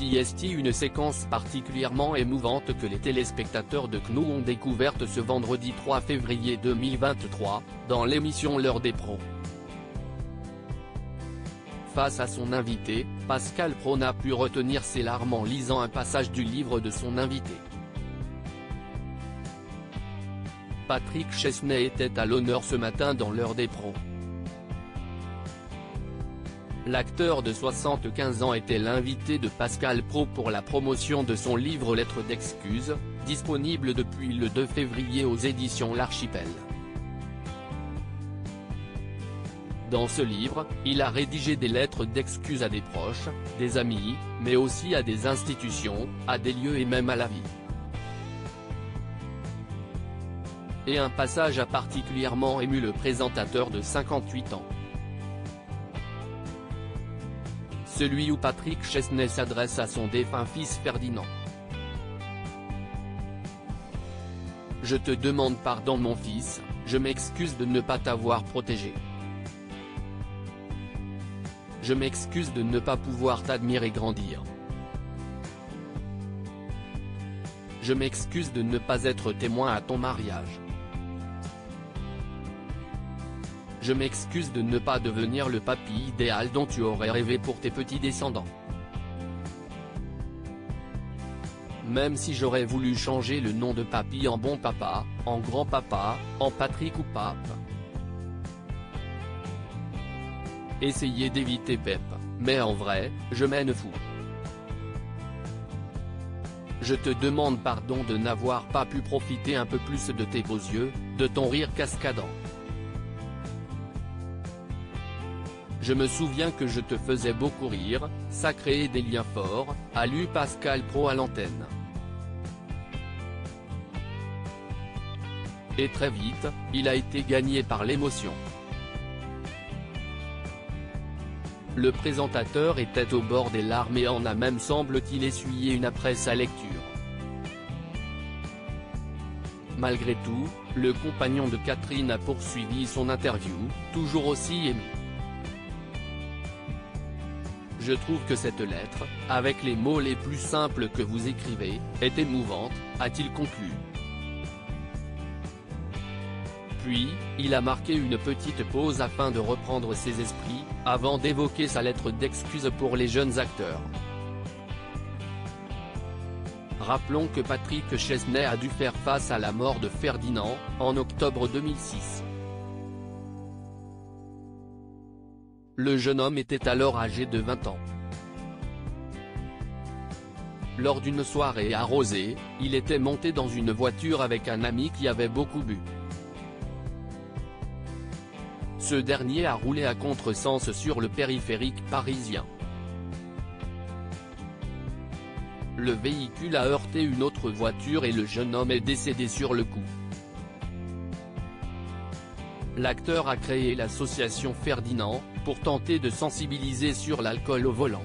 est une séquence particulièrement émouvante que les téléspectateurs de CNO ont découverte ce vendredi 3 février 2023, dans l'émission L'heure des pros? Face à son invité, Pascal Pro n'a pu retenir ses larmes en lisant un passage du livre de son invité. Patrick Chesney était à l'honneur ce matin dans l'heure des pros. L'acteur de 75 ans était l'invité de Pascal Pro pour la promotion de son livre Lettres d'excuses, disponible depuis le 2 février aux éditions L'Archipel. Dans ce livre, il a rédigé des lettres d'excuses à des proches, des amis, mais aussi à des institutions, à des lieux et même à la vie. Et un passage a particulièrement ému le présentateur de 58 ans. Celui où Patrick Chesney s'adresse à son défunt fils Ferdinand. Je te demande pardon mon fils, je m'excuse de ne pas t'avoir protégé. Je m'excuse de ne pas pouvoir t'admirer grandir. Je m'excuse de ne pas être témoin à ton mariage. Je m'excuse de ne pas devenir le papy idéal dont tu aurais rêvé pour tes petits descendants. Même si j'aurais voulu changer le nom de papy en bon papa, en grand papa, en Patrick ou pape. Essayez d'éviter Pep, mais en vrai, je mène fou. Je te demande pardon de n'avoir pas pu profiter un peu plus de tes beaux yeux, de ton rire cascadant. Je me souviens que je te faisais beaucoup rire, ça créait des liens forts, a lu Pascal Pro à l'antenne. Et très vite, il a été gagné par l'émotion. Le présentateur était au bord des larmes et en a même semble-t-il essuyé une après sa lecture. Malgré tout, le compagnon de Catherine a poursuivi son interview, toujours aussi ému. Je trouve que cette lettre, avec les mots les plus simples que vous écrivez, est émouvante, a-t-il conclu. Puis, il a marqué une petite pause afin de reprendre ses esprits, avant d'évoquer sa lettre d'excuse pour les jeunes acteurs. Rappelons que Patrick Chesney a dû faire face à la mort de Ferdinand, en octobre 2006. Le jeune homme était alors âgé de 20 ans. Lors d'une soirée arrosée, il était monté dans une voiture avec un ami qui avait beaucoup bu. Ce dernier a roulé à contresens sur le périphérique parisien. Le véhicule a heurté une autre voiture et le jeune homme est décédé sur le coup. L'acteur a créé l'association Ferdinand, pour tenter de sensibiliser sur l'alcool au volant.